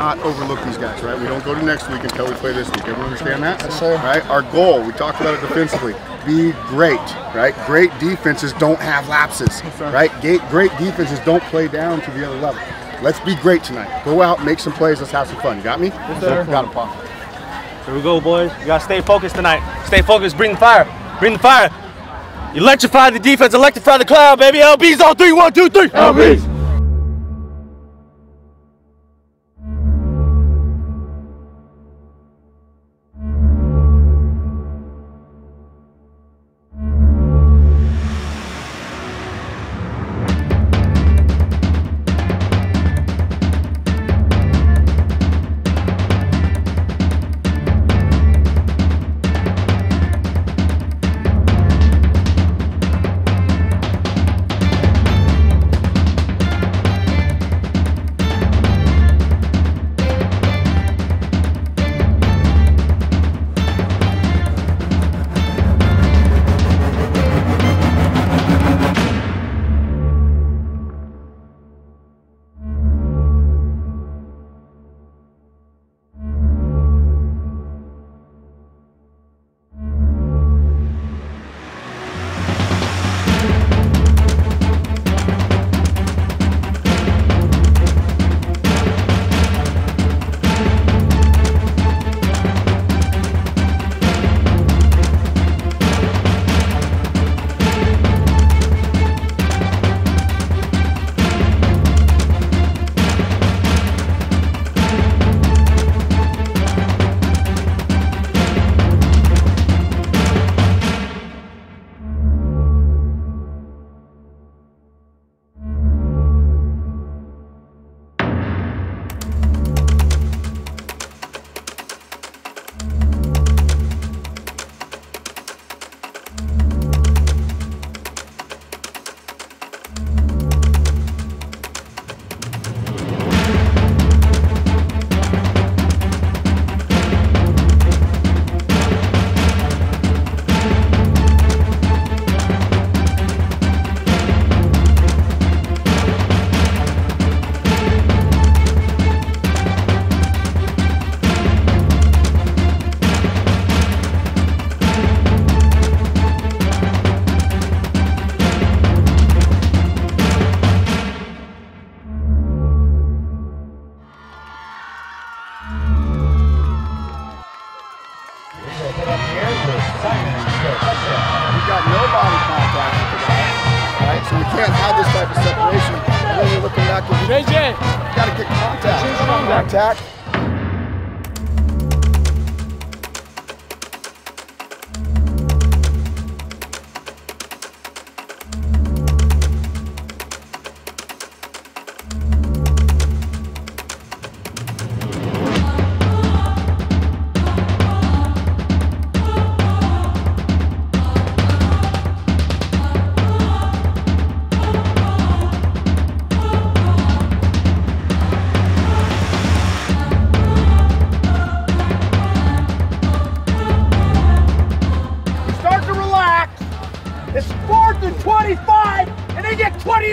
not overlook these guys, right? We don't go to next week until we play this week. Everyone understand that? Yes, sir. Right? Our goal, we talked about it defensively, be great, right? Great defenses don't have lapses, right? Great, great defenses don't play down to the other level. Let's be great tonight. Go out, make some plays, let's have some fun. You got me? Yes, sir. Got it, Paul. Here we go, boys. You gotta stay focused tonight. Stay focused. Bring the fire. Bring the fire. Electrify the defense. Electrify the crowd, baby. LB's on three. One, two, three. LB's. So we can't have this type of separation. And then you're looking back and you, you got to get contact. Contact.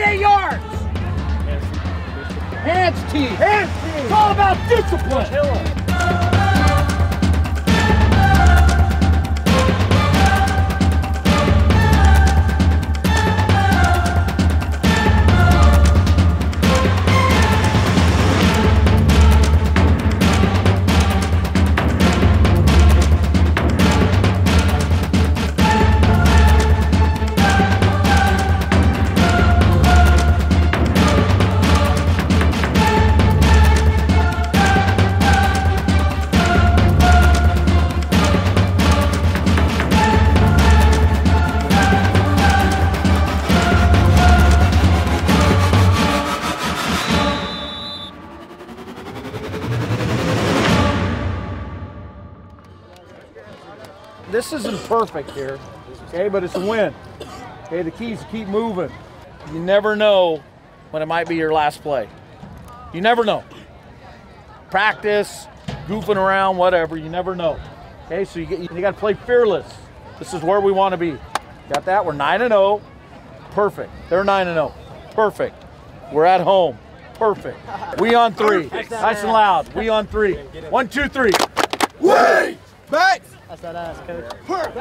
28 yards. Hands team. Hands team. It's all about discipline. This isn't perfect here, okay, but it's a win. Okay, the key is to keep moving. You never know when it might be your last play. You never know. Practice, goofing around, whatever. You never know. Okay, so you get you got to play fearless. This is where we want to be. Got that? We're nine and zero. Perfect. They're nine and zero. Perfect. We're at home. Perfect. We on three. Nice and loud. We on three. One, two, three. Way back. That's that ass, coach. Perfect.